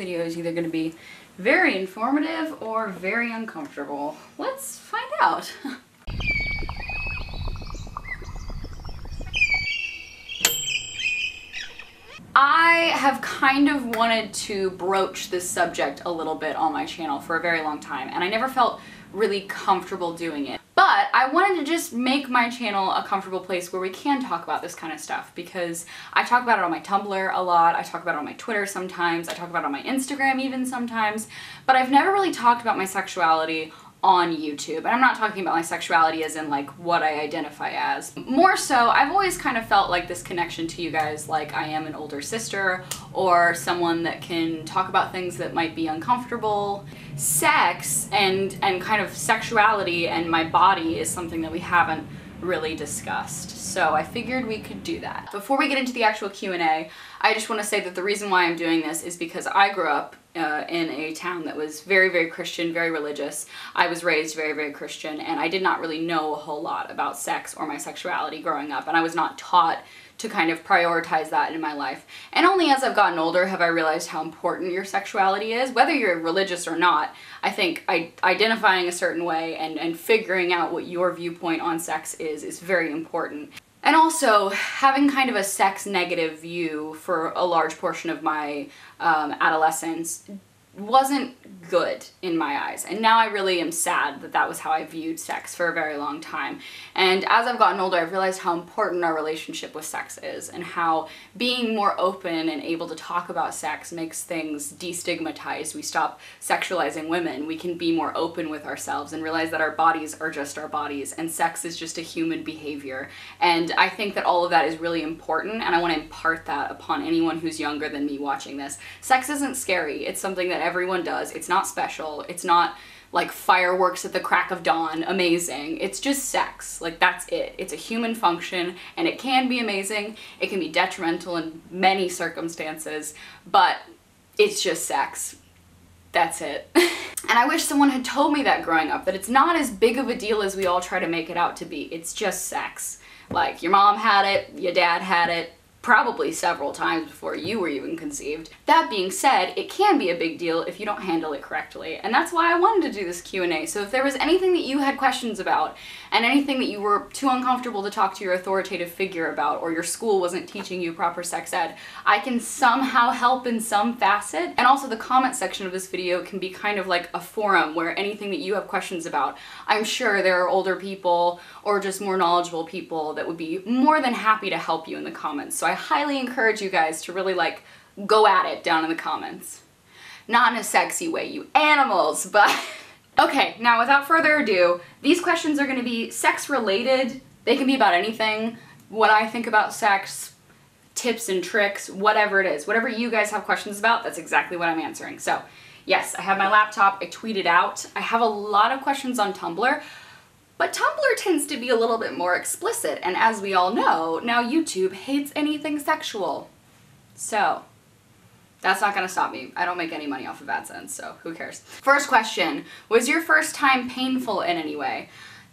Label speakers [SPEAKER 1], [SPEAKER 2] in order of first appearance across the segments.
[SPEAKER 1] video is either going to be very informative or very uncomfortable. Let's find out. I have kind of wanted to broach this subject a little bit on my channel for a very long time, and I never felt really comfortable doing it. But I wanted to just make my channel a comfortable place where we can talk about this kind of stuff because I talk about it on my Tumblr a lot, I talk about it on my Twitter sometimes, I talk about it on my Instagram even sometimes, but I've never really talked about my sexuality on YouTube. And I'm not talking about my sexuality as in like what I identify as. More so, I've always kind of felt like this connection to you guys like I am an older sister or someone that can talk about things that might be uncomfortable. Sex and and kind of sexuality and my body is something that we haven't really discussed. So I figured we could do that. Before we get into the actual Q&A, I just want to say that the reason why I'm doing this is because I grew up uh, in a town that was very, very Christian, very religious. I was raised very, very Christian, and I did not really know a whole lot about sex or my sexuality growing up, and I was not taught to kind of prioritize that in my life. And only as I've gotten older have I realized how important your sexuality is, whether you're religious or not. I think I, identifying a certain way and, and figuring out what your viewpoint on sex is is very important. And also, having kind of a sex negative view for a large portion of my um, adolescence wasn't good in my eyes. And now I really am sad that that was how I viewed sex for a very long time. And as I've gotten older, I've realized how important our relationship with sex is and how being more open and able to talk about sex makes things destigmatized. We stop sexualizing women. We can be more open with ourselves and realize that our bodies are just our bodies and sex is just a human behavior. And I think that all of that is really important and I want to impart that upon anyone who's younger than me watching this. Sex isn't scary. It's something that everyone does. It's not special. It's not like fireworks at the crack of dawn amazing. It's just sex. Like that's it. It's a human function and it can be amazing. It can be detrimental in many circumstances, but it's just sex. That's it. and I wish someone had told me that growing up, that it's not as big of a deal as we all try to make it out to be. It's just sex. Like, your mom had it, your dad had it, probably several times before you were even conceived. That being said, it can be a big deal if you don't handle it correctly, and that's why I wanted to do this Q&A. So if there was anything that you had questions about, and anything that you were too uncomfortable to talk to your authoritative figure about, or your school wasn't teaching you proper sex ed, I can somehow help in some facet. And also the comment section of this video can be kind of like a forum where anything that you have questions about, I'm sure there are older people or just more knowledgeable people that would be more than happy to help you in the comments. So I highly encourage you guys to really like go at it down in the comments. Not in a sexy way, you animals, but... okay, now without further ado, these questions are gonna be sex related. They can be about anything. What I think about sex, tips and tricks, whatever it is. Whatever you guys have questions about, that's exactly what I'm answering. So, yes, I have my laptop, I tweeted out. I have a lot of questions on Tumblr, but Tumblr tends to be a little bit more explicit, and as we all know, now YouTube hates anything sexual. So, that's not gonna stop me. I don't make any money off of AdSense, so who cares? First question, was your first time painful in any way?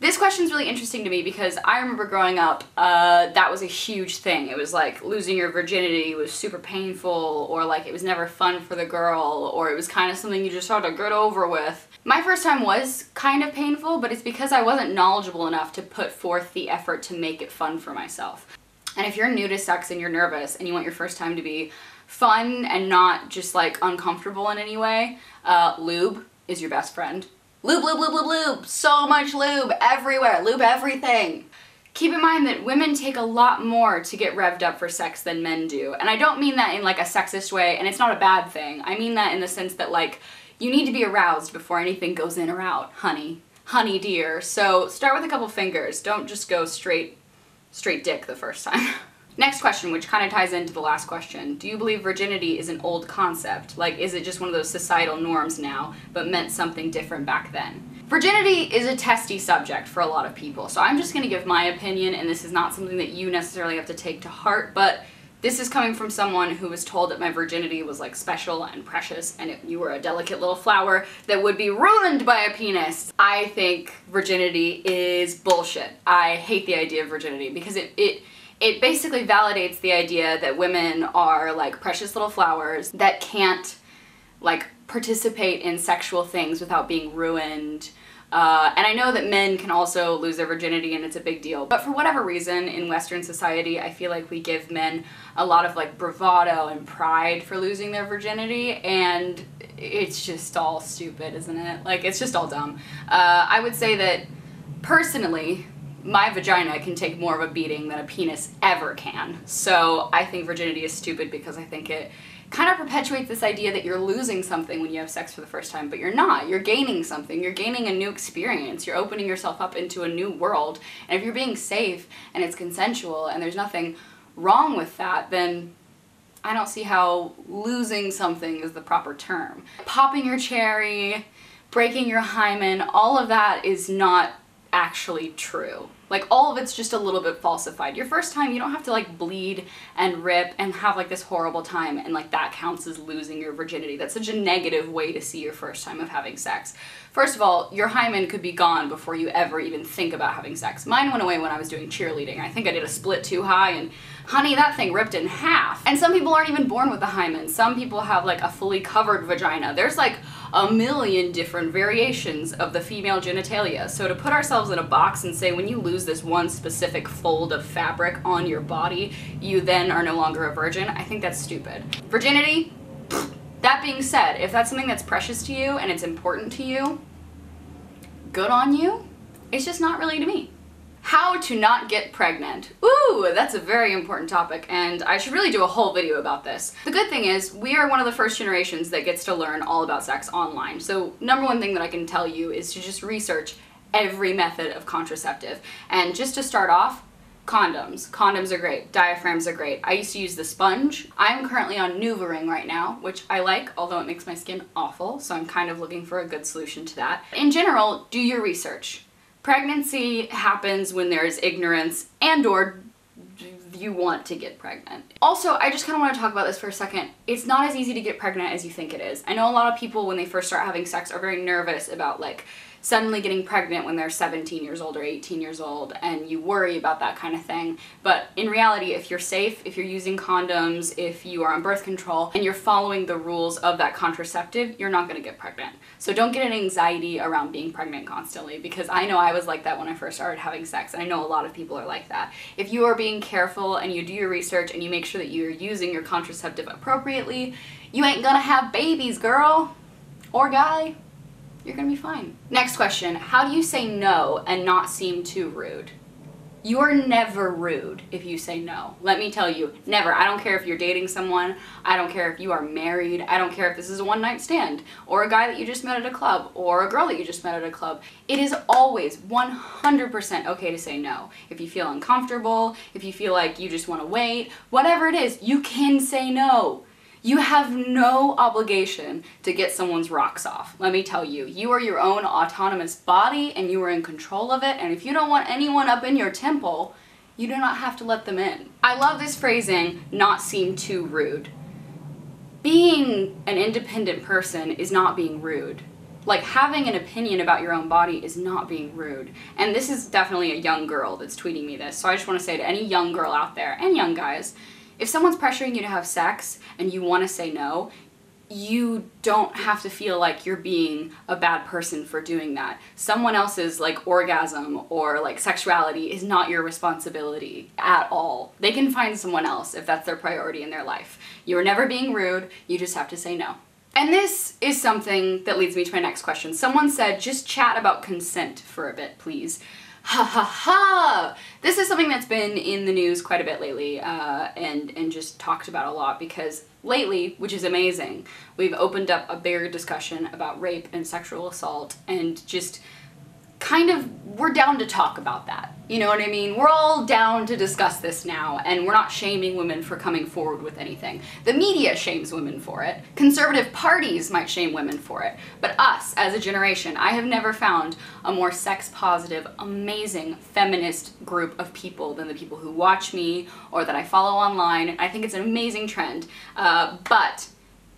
[SPEAKER 1] This question is really interesting to me because I remember growing up, uh, that was a huge thing. It was like losing your virginity was super painful, or like it was never fun for the girl, or it was kind of something you just had to get over with. My first time was kind of painful, but it's because I wasn't knowledgeable enough to put forth the effort to make it fun for myself. And if you're new to sex and you're nervous and you want your first time to be fun and not just like uncomfortable in any way, uh, lube is your best friend. Lube, lube, lube, lube, lube. So much lube everywhere. Lube everything. Keep in mind that women take a lot more to get revved up for sex than men do. And I don't mean that in like a sexist way, and it's not a bad thing. I mean that in the sense that like, you need to be aroused before anything goes in or out, honey. Honey dear. So start with a couple fingers. Don't just go straight, straight dick the first time. Next question, which kind of ties into the last question. Do you believe virginity is an old concept? Like, is it just one of those societal norms now, but meant something different back then? Virginity is a testy subject for a lot of people, so I'm just going to give my opinion, and this is not something that you necessarily have to take to heart, but this is coming from someone who was told that my virginity was like special and precious and it, you were a delicate little flower that would be ruined by a penis. I think virginity is bullshit. I hate the idea of virginity because it, it it basically validates the idea that women are like precious little flowers that can't like participate in sexual things without being ruined. Uh, and I know that men can also lose their virginity and it's a big deal. But for whatever reason, in Western society, I feel like we give men a lot of like bravado and pride for losing their virginity. And it's just all stupid, isn't it? Like, it's just all dumb. Uh, I would say that personally, my vagina can take more of a beating than a penis ever can. So I think virginity is stupid because I think it kind of perpetuates this idea that you're losing something when you have sex for the first time, but you're not. You're gaining something. You're gaining a new experience. You're opening yourself up into a new world. And if you're being safe and it's consensual and there's nothing wrong with that, then I don't see how losing something is the proper term. Popping your cherry, breaking your hymen, all of that is not actually true. Like all of it's just a little bit falsified. Your first time, you don't have to like bleed and rip and have like this horrible time and like that counts as losing your virginity. That's such a negative way to see your first time of having sex. First of all, your hymen could be gone before you ever even think about having sex. Mine went away when I was doing cheerleading. I think I did a split too high and honey, that thing ripped in half. And some people aren't even born with a hymen. Some people have like a fully covered vagina. There's like a million different variations of the female genitalia. So to put ourselves in a box and say when you lose this one specific fold of fabric on your body, you then are no longer a virgin, I think that's stupid. Virginity, that being said, if that's something that's precious to you and it's important to you, good on you. It's just not really to me. How to not get pregnant. Ooh, that's a very important topic and I should really do a whole video about this. The good thing is we are one of the first generations that gets to learn all about sex online. So number one thing that I can tell you is to just research every method of contraceptive. And just to start off, condoms. Condoms are great. Diaphragms are great. I used to use the sponge. I'm currently on NuvaRing right now, which I like, although it makes my skin awful, so I'm kind of looking for a good solution to that. In general, do your research. Pregnancy happens when there's ignorance and or you want to get pregnant. Also, I just kind of want to talk about this for a second. It's not as easy to get pregnant as you think it is. I know a lot of people when they first start having sex are very nervous about like suddenly getting pregnant when they're 17 years old or 18 years old and you worry about that kind of thing. But in reality, if you're safe, if you're using condoms, if you are on birth control, and you're following the rules of that contraceptive, you're not gonna get pregnant. So don't get an anxiety around being pregnant constantly because I know I was like that when I first started having sex and I know a lot of people are like that. If you are being careful and you do your research and you make sure that you're using your contraceptive appropriately, you ain't gonna have babies, girl or guy you're gonna be fine. Next question, how do you say no and not seem too rude? You're never rude if you say no. Let me tell you, never. I don't care if you're dating someone, I don't care if you are married, I don't care if this is a one night stand, or a guy that you just met at a club, or a girl that you just met at a club. It is always 100% okay to say no. If you feel uncomfortable, if you feel like you just wanna wait, whatever it is, you can say no. You have no obligation to get someone's rocks off. Let me tell you, you are your own autonomous body and you are in control of it. And if you don't want anyone up in your temple, you do not have to let them in. I love this phrasing, not seem too rude. Being an independent person is not being rude. Like having an opinion about your own body is not being rude. And this is definitely a young girl that's tweeting me this. So I just want to say to any young girl out there and young guys, if someone's pressuring you to have sex and you want to say no, you don't have to feel like you're being a bad person for doing that. Someone else's like orgasm or like sexuality is not your responsibility at all. They can find someone else if that's their priority in their life. You are never being rude, you just have to say no. And this is something that leads me to my next question. Someone said, just chat about consent for a bit, please. Ha ha ha! This is something that's been in the news quite a bit lately uh, and, and just talked about a lot because lately, which is amazing, we've opened up a bigger discussion about rape and sexual assault and just kind of, we're down to talk about that. You know what I mean? We're all down to discuss this now, and we're not shaming women for coming forward with anything. The media shames women for it. Conservative parties might shame women for it. But us, as a generation, I have never found a more sex-positive, amazing, feminist group of people than the people who watch me or that I follow online. I think it's an amazing trend. Uh, but,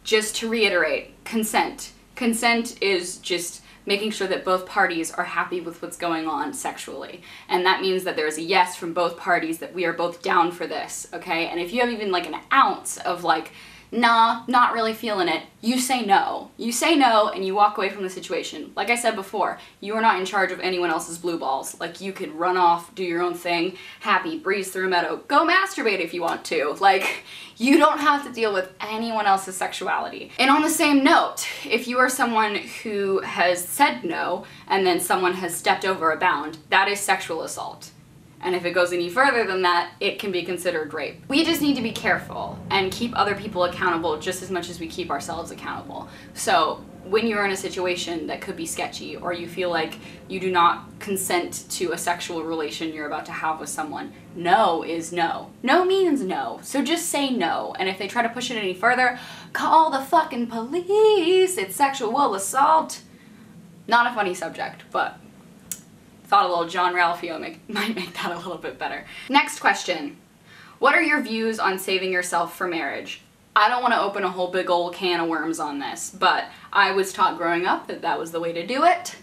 [SPEAKER 1] just to reiterate, consent. Consent is just making sure that both parties are happy with what's going on sexually. And that means that there's a yes from both parties that we are both down for this, okay? And if you have even like an ounce of like nah, not really feeling it, you say no. You say no and you walk away from the situation. Like I said before, you are not in charge of anyone else's blue balls. Like you could run off, do your own thing, happy, breeze through a meadow, go masturbate if you want to. Like you don't have to deal with anyone else's sexuality. And on the same note, if you are someone who has said no and then someone has stepped over a bound, that is sexual assault. And if it goes any further than that, it can be considered rape. We just need to be careful and keep other people accountable just as much as we keep ourselves accountable. So when you're in a situation that could be sketchy or you feel like you do not consent to a sexual relation you're about to have with someone, no is no. No means no. So just say no. And if they try to push it any further, call the fucking police. It's sexual assault. Not a funny subject, but thought a little Jean-Ralphio make, might make that a little bit better. Next question. What are your views on saving yourself for marriage? I don't want to open a whole big old can of worms on this, but I was taught growing up that that was the way to do it.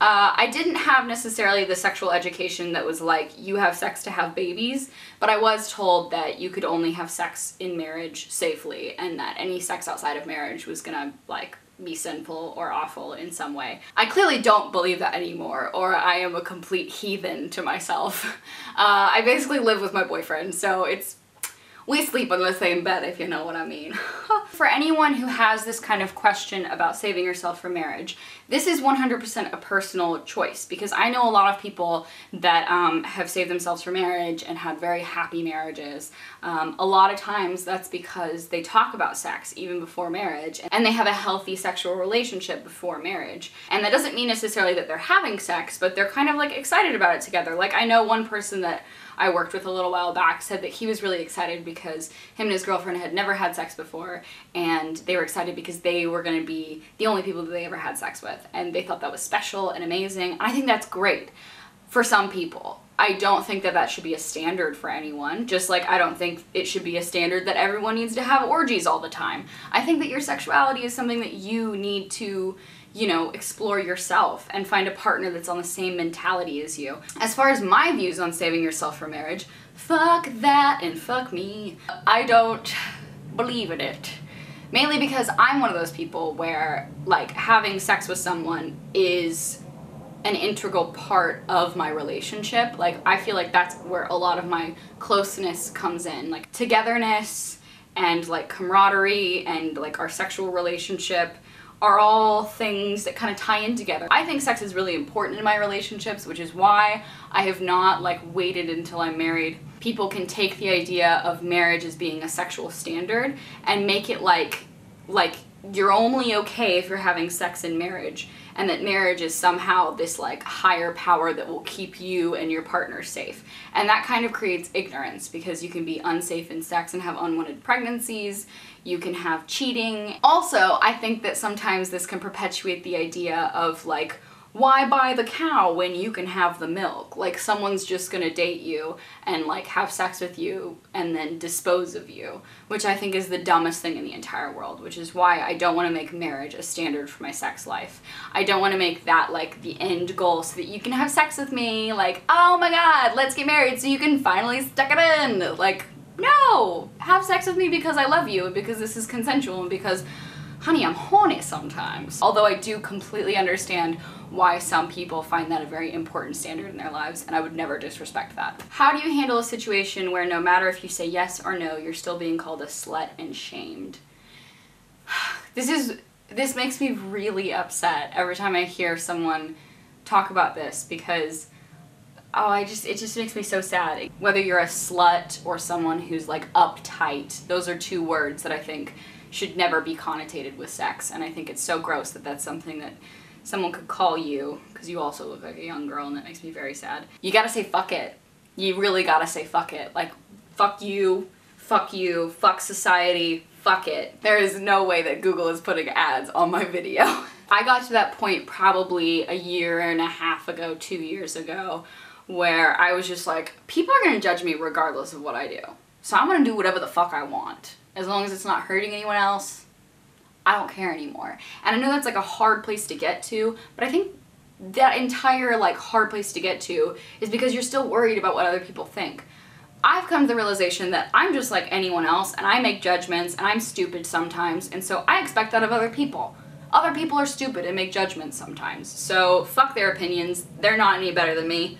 [SPEAKER 1] Uh, I didn't have necessarily the sexual education that was like, you have sex to have babies, but I was told that you could only have sex in marriage safely and that any sex outside of marriage was gonna like be sinful or awful in some way. I clearly don't believe that anymore, or I am a complete heathen to myself. Uh, I basically live with my boyfriend, so it's we sleep in the same bed, if you know what I mean. for anyone who has this kind of question about saving yourself for marriage, this is 100% a personal choice because I know a lot of people that um, have saved themselves for marriage and had very happy marriages. Um, a lot of times that's because they talk about sex even before marriage and they have a healthy sexual relationship before marriage. And that doesn't mean necessarily that they're having sex, but they're kind of like excited about it together. Like I know one person that I worked with a little while back said that he was really excited because him and his girlfriend had never had sex before and they were excited because they were going to be the only people that they ever had sex with and they thought that was special and amazing. I think that's great for some people. I don't think that that should be a standard for anyone, just like I don't think it should be a standard that everyone needs to have orgies all the time. I think that your sexuality is something that you need to you know, explore yourself and find a partner that's on the same mentality as you. As far as my views on saving yourself for marriage, fuck that and fuck me. I don't believe in it. Mainly because I'm one of those people where, like, having sex with someone is an integral part of my relationship. Like, I feel like that's where a lot of my closeness comes in. Like, togetherness and, like, camaraderie and, like, our sexual relationship are all things that kind of tie in together. I think sex is really important in my relationships, which is why I have not like waited until I'm married. People can take the idea of marriage as being a sexual standard and make it like like you're only okay if you're having sex in marriage and that marriage is somehow this like higher power that will keep you and your partner safe. And that kind of creates ignorance because you can be unsafe in sex and have unwanted pregnancies, you can have cheating. Also, I think that sometimes this can perpetuate the idea of like, why buy the cow when you can have the milk? Like someone's just gonna date you and like have sex with you and then dispose of you, which I think is the dumbest thing in the entire world, which is why I don't wanna make marriage a standard for my sex life. I don't wanna make that like the end goal so that you can have sex with me, like, oh my god, let's get married so you can finally stuck it in. Like, no! Have sex with me because I love you and because this is consensual and because honey, I'm horny sometimes. Although I do completely understand why some people find that a very important standard in their lives, and I would never disrespect that. How do you handle a situation where no matter if you say yes or no, you're still being called a slut and shamed? This is, this makes me really upset every time I hear someone talk about this because oh, I just, it just makes me so sad. Whether you're a slut or someone who's like uptight, those are two words that I think should never be connotated with sex. And I think it's so gross that that's something that someone could call you, because you also look like a young girl and that makes me very sad. You gotta say fuck it. You really gotta say fuck it. Like, fuck you, fuck you, fuck society, fuck it. There is no way that Google is putting ads on my video. I got to that point probably a year and a half ago, two years ago, where I was just like, people are gonna judge me regardless of what I do. So I'm gonna do whatever the fuck I want. As long as it's not hurting anyone else, I don't care anymore. And I know that's like a hard place to get to, but I think that entire like hard place to get to is because you're still worried about what other people think. I've come to the realization that I'm just like anyone else and I make judgments and I'm stupid sometimes and so I expect that of other people. Other people are stupid and make judgments sometimes. So fuck their opinions. They're not any better than me.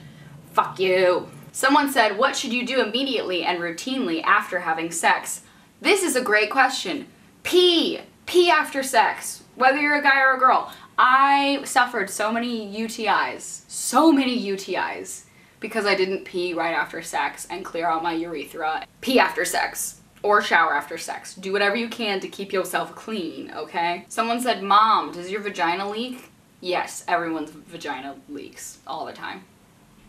[SPEAKER 1] Fuck you. Someone said, what should you do immediately and routinely after having sex? This is a great question. Pee. Pee after sex. Whether you're a guy or a girl. I suffered so many UTIs. So many UTIs because I didn't pee right after sex and clear out my urethra. Pee after sex or shower after sex. Do whatever you can to keep yourself clean, okay? Someone said, Mom, does your vagina leak? Yes, everyone's vagina leaks all the time.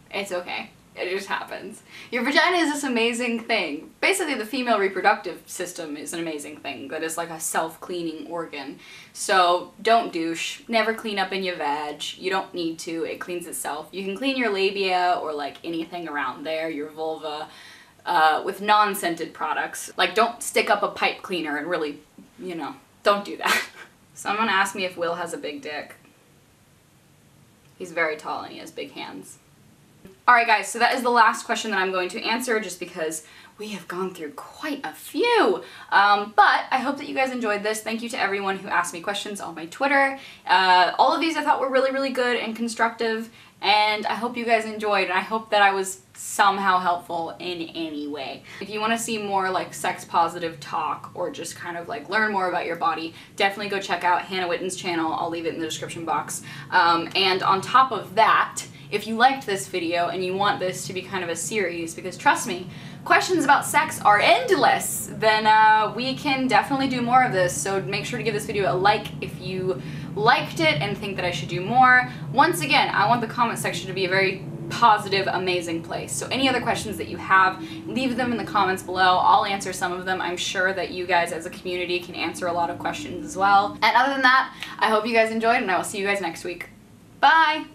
[SPEAKER 1] It's okay. It just happens. Your vagina is this amazing thing. Basically, the female reproductive system is an amazing thing that is like a self-cleaning organ. So don't douche. Never clean up in your vag. You don't need to. It cleans itself. You can clean your labia or like anything around there, your vulva, uh, with non-scented products. Like don't stick up a pipe cleaner and really, you know, don't do that. Someone asked me if Will has a big dick. He's very tall and he has big hands. Alright guys, so that is the last question that I'm going to answer just because we have gone through quite a few. Um, but I hope that you guys enjoyed this. Thank you to everyone who asked me questions on my Twitter. Uh, all of these I thought were really, really good and constructive and I hope you guys enjoyed and I hope that I was somehow helpful in any way. If you want to see more like sex positive talk or just kind of like learn more about your body, definitely go check out Hannah Witton's channel. I'll leave it in the description box. Um, and on top of that, if you liked this video and you want this to be kind of a series, because trust me, questions about sex are endless, then uh, we can definitely do more of this. So make sure to give this video a like if you liked it and think that I should do more. Once again, I want the comment section to be a very positive, amazing place. So any other questions that you have, leave them in the comments below. I'll answer some of them. I'm sure that you guys as a community can answer a lot of questions as well. And other than that, I hope you guys enjoyed and I will see you guys next week. Bye!